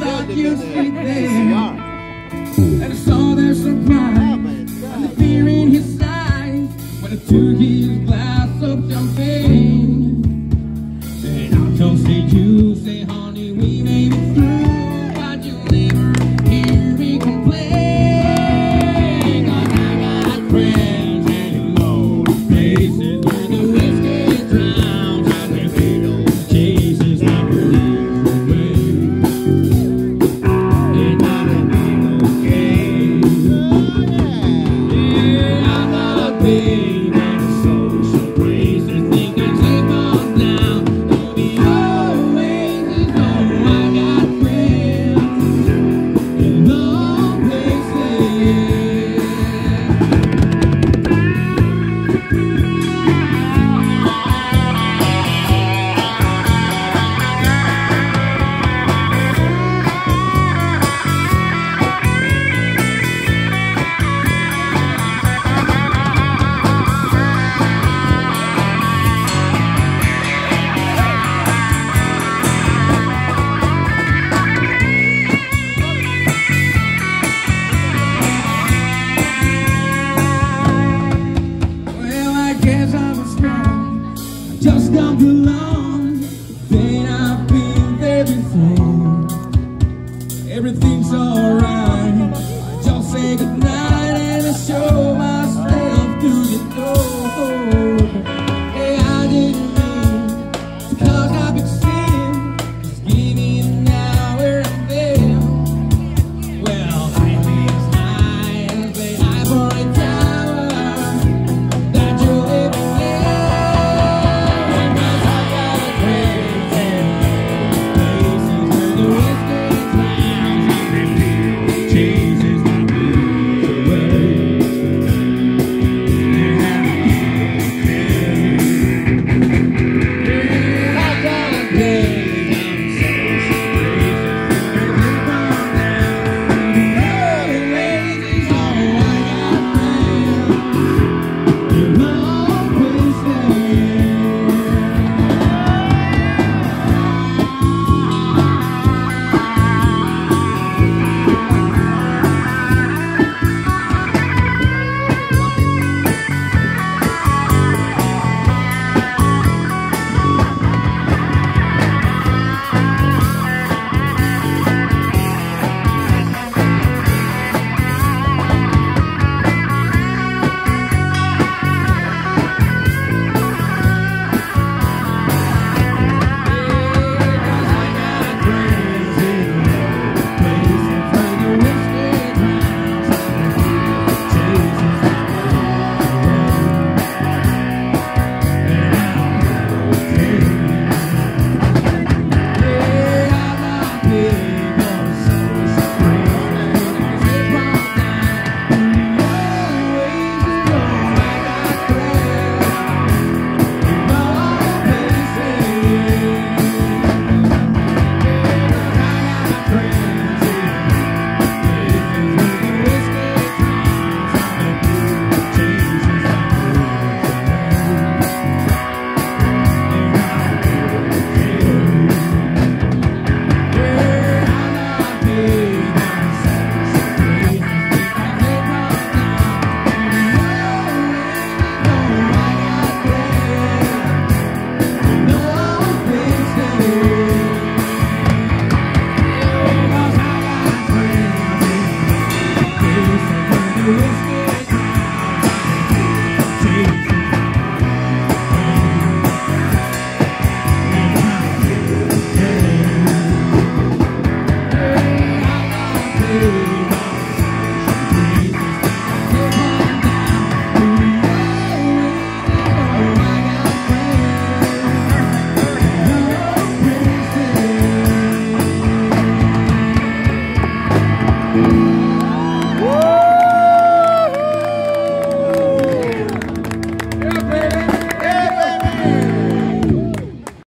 thought you stayed there. And I saw their surprise and the fear in his eyes when I took it. You.